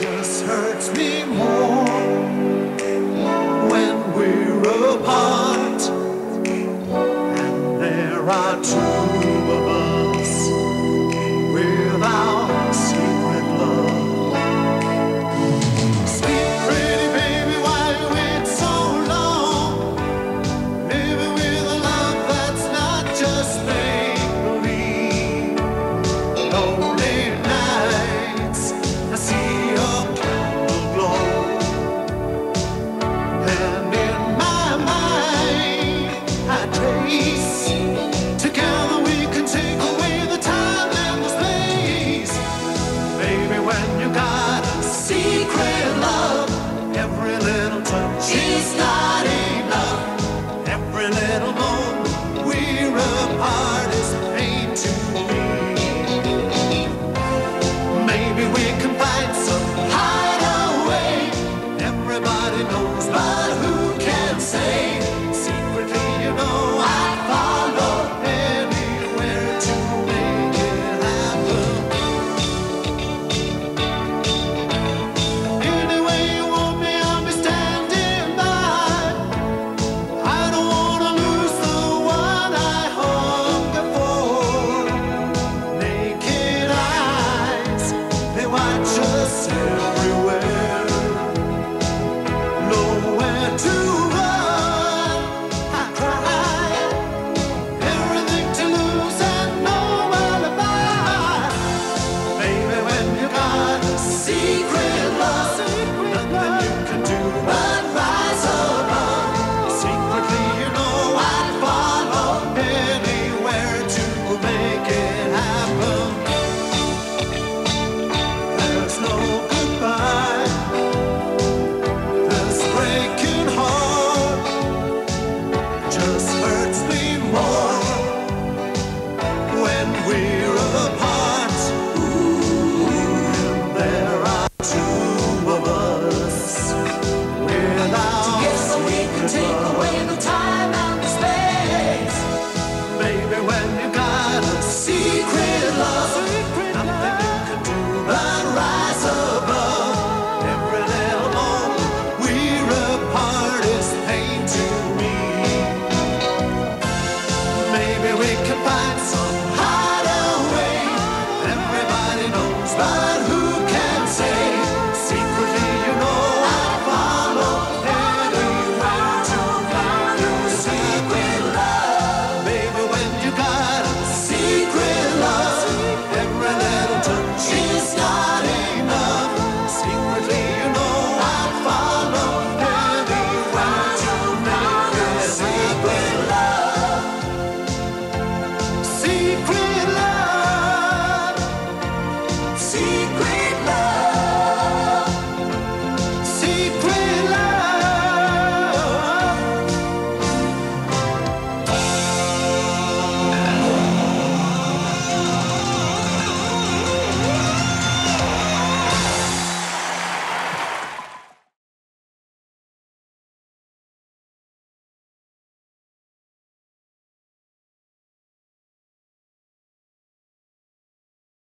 just hurts me more when we're apart, and there are two. see secret life.